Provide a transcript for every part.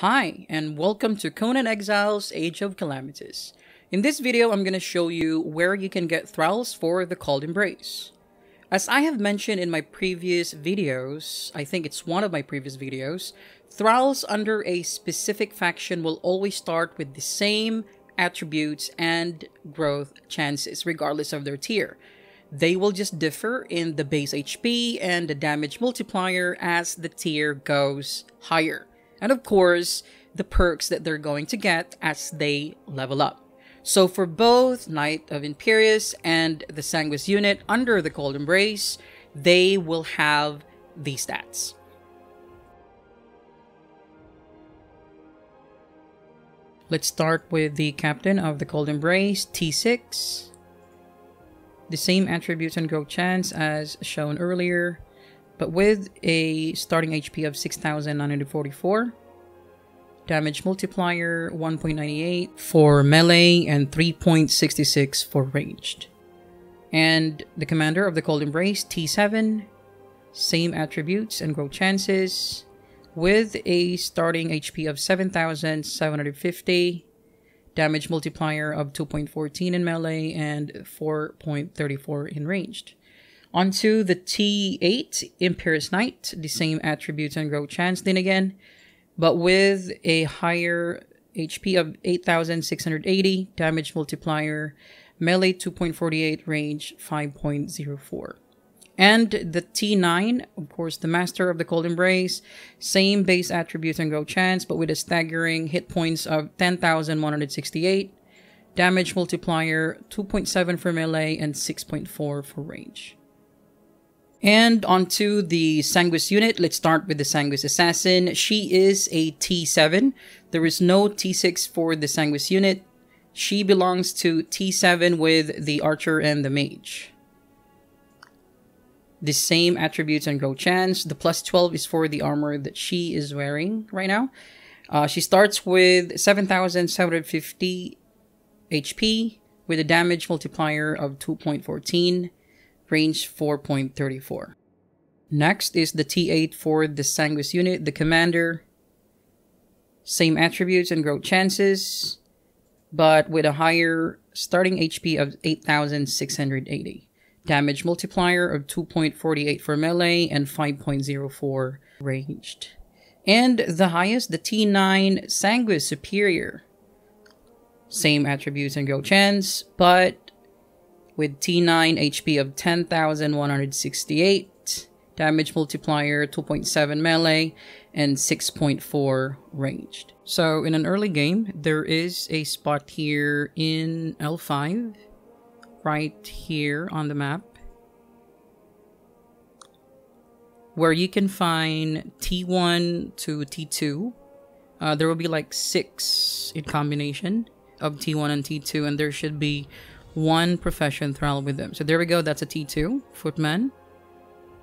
Hi, and welcome to Conan Exile's Age of Calamitous. In this video, I'm going to show you where you can get thralls for the Cold Embrace. As I have mentioned in my previous videos, I think it's one of my previous videos, thralls under a specific faction will always start with the same attributes and growth chances, regardless of their tier. They will just differ in the base HP and the damage multiplier as the tier goes higher. And of course, the perks that they're going to get as they level up. So for both Knight of Empyrus and the Sanguis unit under the Cold Embrace, they will have these stats. Let's start with the captain of the Cold Embrace, T6. The same attributes and growth chance as shown earlier, but with a starting HP of 6,944. Damage multiplier 1.98 for melee and 3.66 for ranged. And the commander of the Cold Embrace, T7, same attributes and growth chances, with a starting HP of 7,750, damage multiplier of 2.14 in melee and 4.34 in ranged. Onto the T8 Empyrus Knight, the same attributes and growth chance then again, but with a higher HP of 8680, damage multiplier, melee 2.48, range 5.04. And the T9, of course, the Master of the Cold Embrace, same base attributes and growth chance, but with a staggering hit points of 10,168, damage multiplier 2.7 for melee and 6.4 for range. And onto the Sanguis unit. Let's start with the Sanguis Assassin. She is a T7. There is no T6 for the Sanguis unit. She belongs to T7 with the Archer and the Mage the same attributes and growth chance. The plus 12 is for the armor that she is wearing right now. Uh, she starts with 7,750 HP with a damage multiplier of 2.14, range 4.34. Next is the T8 for the Sanguis unit, the commander. Same attributes and growth chances, but with a higher starting HP of 8,680 damage multiplier of 2.48 for melee and 5.04 ranged. And the highest, the T9 Sanguis Superior. Same attributes and growth chance, but with T9 HP of 10,168, damage multiplier 2.7 melee, and 6.4 ranged. So in an early game, there is a spot here in L5 right here on the map where you can find T1 to T2. Uh, there will be like six in combination of T1 and T2, and there should be one profession thrall with them. So there we go, that's a T2, footman.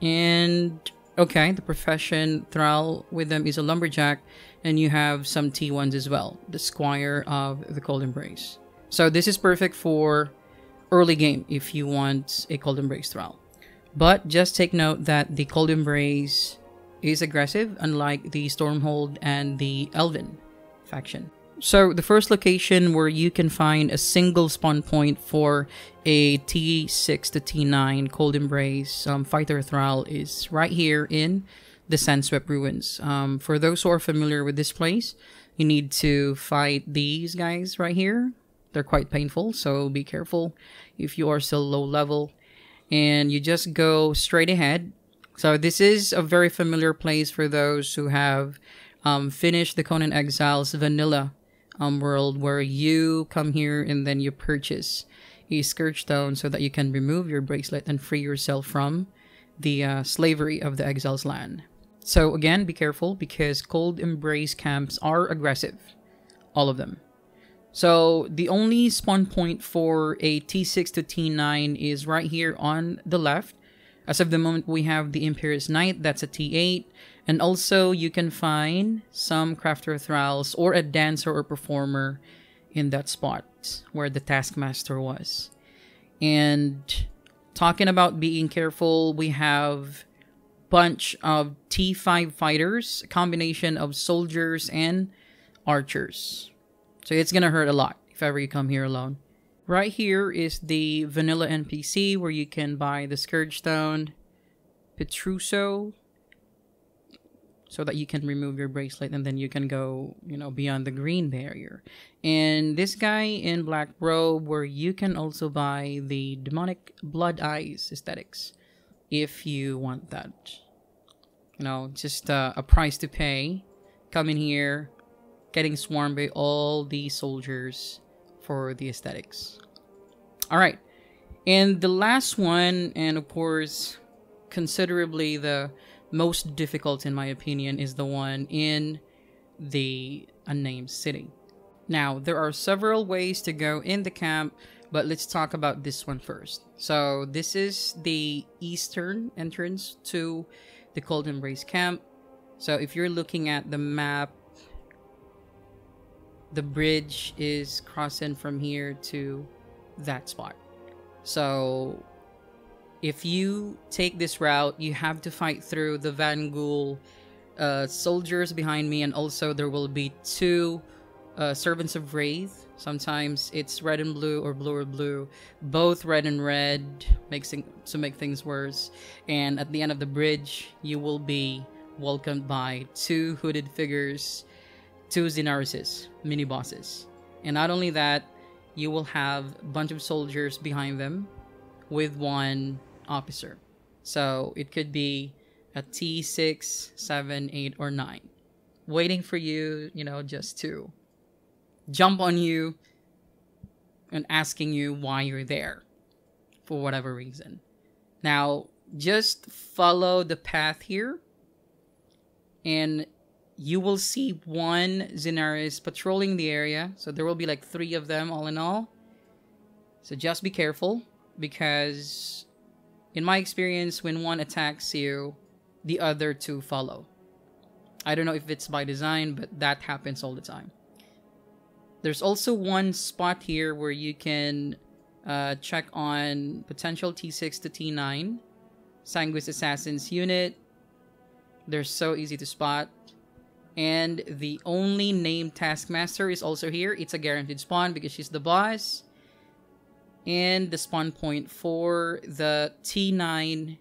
And okay, the profession thrall with them is a lumberjack, and you have some T1s as well, the squire of the Cold Embrace. So this is perfect for early game if you want a Cold Embrace Thrall. But just take note that the Cold Embrace is aggressive, unlike the Stormhold and the Elven faction. So the first location where you can find a single spawn point for a T6 to T9 Cold Embrace um, Fighter Thrall is right here in the Sandswept Ruins. Um, for those who are familiar with this place, you need to fight these guys right here. They're quite painful, so be careful if you are still low level. And you just go straight ahead. So this is a very familiar place for those who have um, finished the Conan Exiles vanilla um, world where you come here and then you purchase a Scourge Stone so that you can remove your bracelet and free yourself from the uh, slavery of the Exiles land. So again, be careful because Cold Embrace camps are aggressive. All of them. So the only spawn point for a T6 to T9 is right here on the left. As of the moment, we have the Empyrus Knight, that's a T8. And also, you can find some Crafter Thralls or a Dancer or Performer in that spot where the Taskmaster was. And talking about being careful, we have bunch of T5 fighters, a combination of soldiers and archers. So it's gonna hurt a lot if ever you come here alone. Right here is the vanilla NPC where you can buy the Scourge Stone, Petruso, so that you can remove your bracelet and then you can go, you know, beyond the green barrier. And this guy in black robe where you can also buy the demonic blood eyes aesthetics if you want that. You know, just uh, a price to pay. Coming here, getting swarmed by all the soldiers for the aesthetics. All right. And the last one, and of course, considerably the most difficult in my opinion, is the one in the unnamed city. Now, there are several ways to go in the camp, but let's talk about this one first. So, this is the eastern entrance to the Cold Embrace camp. So, if you're looking at the map, the bridge is crossing from here to that spot. So, if you take this route, you have to fight through the Vangul uh, soldiers behind me, and also there will be two uh, servants of Wraith. Sometimes it's red and blue or blue or blue. Both red and red makes to make things worse. And at the end of the bridge, you will be welcomed by two hooded figures, two Zinarises, mini bosses. And not only that, you will have a bunch of soldiers behind them with one officer. So it could be a T6, 7, 8, or 9 waiting for you, you know, just to jump on you and asking you why you're there for whatever reason. Now, just follow the path here and you will see one Zenaris patrolling the area. So there will be like three of them all in all. So just be careful because in my experience, when one attacks you, the other two follow. I don't know if it's by design, but that happens all the time. There's also one spot here where you can uh, check on potential T6 to T9, Sanguis Assassin's unit. They're so easy to spot. And the only named Taskmaster is also here. It's a guaranteed spawn because she's the boss. And the spawn point for the T9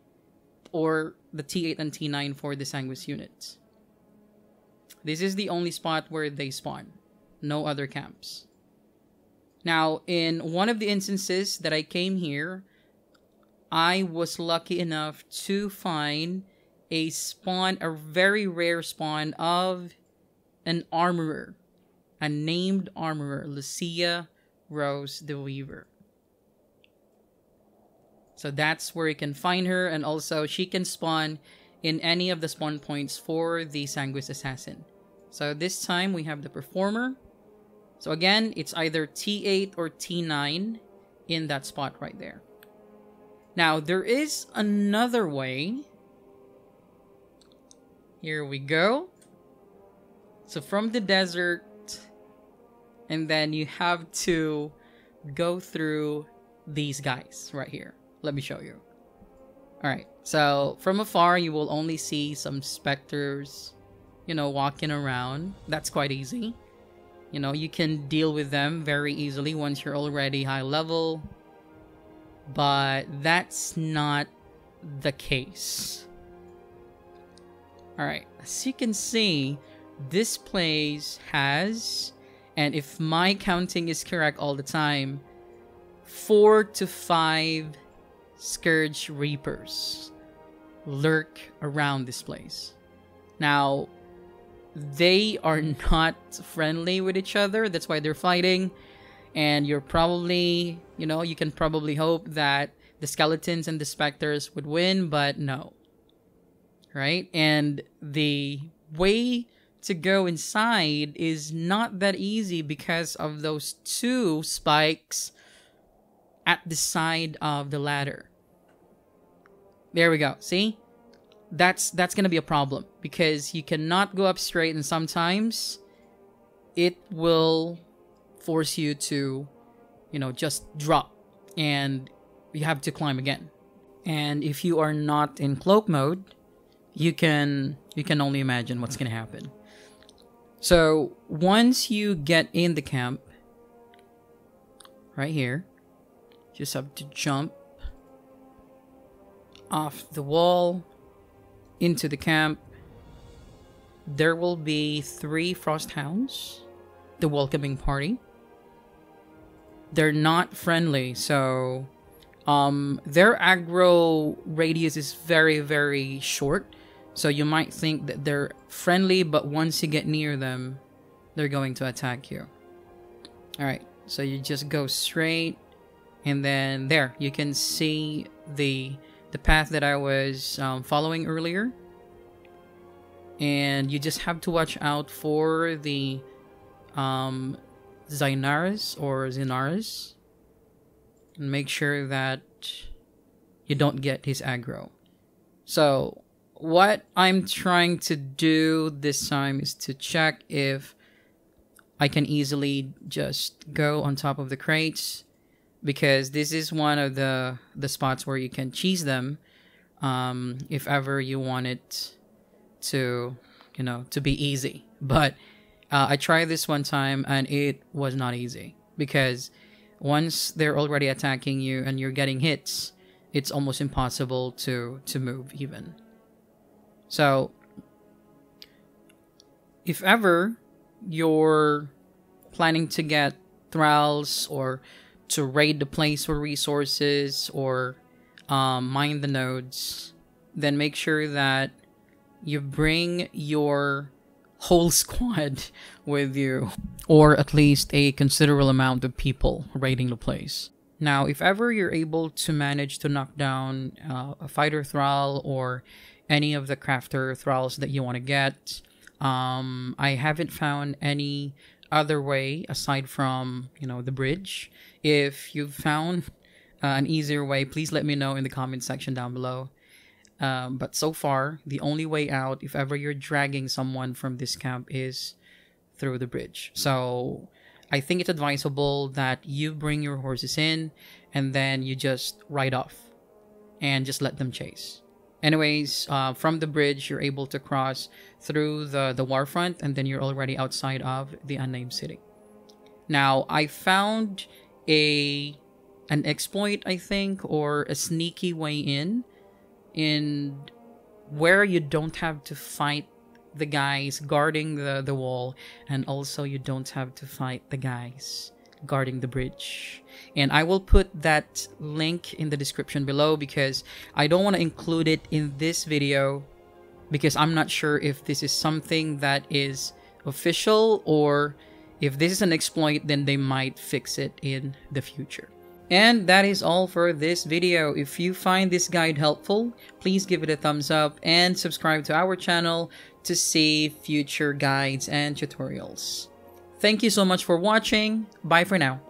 or the T8 and T9 for the Sanguis units. This is the only spot where they spawn no other camps. Now, in one of the instances that I came here, I was lucky enough to find a spawn, a very rare spawn of an armorer, a named armorer, Lucia Rose the Weaver. So that's where you can find her, and also she can spawn in any of the spawn points for the Sanguis Assassin. So this time we have the Performer, so again, it's either T8 or T9 in that spot right there. Now, there is another way. Here we go. So from the desert, and then you have to go through these guys right here. Let me show you. Alright, so from afar, you will only see some specters, you know, walking around. That's quite easy. You know, you can deal with them very easily once you're already high level. But that's not the case. Alright, as you can see, this place has, and if my counting is correct all the time, four to five Scourge Reapers lurk around this place. Now, they are not friendly with each other. That's why they're fighting. And you're probably, you know, you can probably hope that the skeletons and the specters would win, but no. Right? And the way to go inside is not that easy because of those two spikes at the side of the ladder. There we go. See? that's that's gonna be a problem because you cannot go up straight and sometimes it will force you to you know just drop and you have to climb again and if you are not in cloak mode you can you can only imagine what's gonna happen. So once you get in the camp, right here, just have to jump off the wall into the camp. There will be three frost hounds, the welcoming party. They're not friendly, so um, their aggro radius is very, very short. So you might think that they're friendly, but once you get near them, they're going to attack you. Alright, so you just go straight, and then there, you can see the the path that I was um, following earlier. And you just have to watch out for the um, Zynaris or Zinaris. And make sure that you don't get his aggro. So, what I'm trying to do this time is to check if I can easily just go on top of the crates because this is one of the the spots where you can cheese them um, if ever you want it to you know to be easy. But uh, i tried this one time and it was not easy because once they're already attacking you and you're getting hits it's almost impossible to to move even so if ever you're planning to get thralls or to raid the place for resources or um, mine the nodes, then make sure that you bring your whole squad with you, or at least a considerable amount of people raiding the place. Now, if ever you're able to manage to knock down uh, a fighter thrall or any of the crafter thralls that you want to get, um, I haven't found any other way aside from you know the bridge. If you've found uh, an easier way please let me know in the comment section down below. Um, but so far the only way out if ever you're dragging someone from this camp is through the bridge. So i think it's advisable that you bring your horses in and then you just ride off and just let them chase anyways uh, from the bridge you're able to cross through the the warfront and then you're already outside of the unnamed city. Now i found a an exploit i think or a sneaky way in in where you don't have to fight the guys guarding the the wall and also you don't have to fight the guys guarding the bridge. And I will put that link in the description below because I don't want to include it in this video because I'm not sure if this is something that is official or if this is an exploit then they might fix it in the future. And that is all for this video. If you find this guide helpful, please give it a thumbs up and subscribe to our channel to see future guides and tutorials. Thank you so much for watching. Bye for now.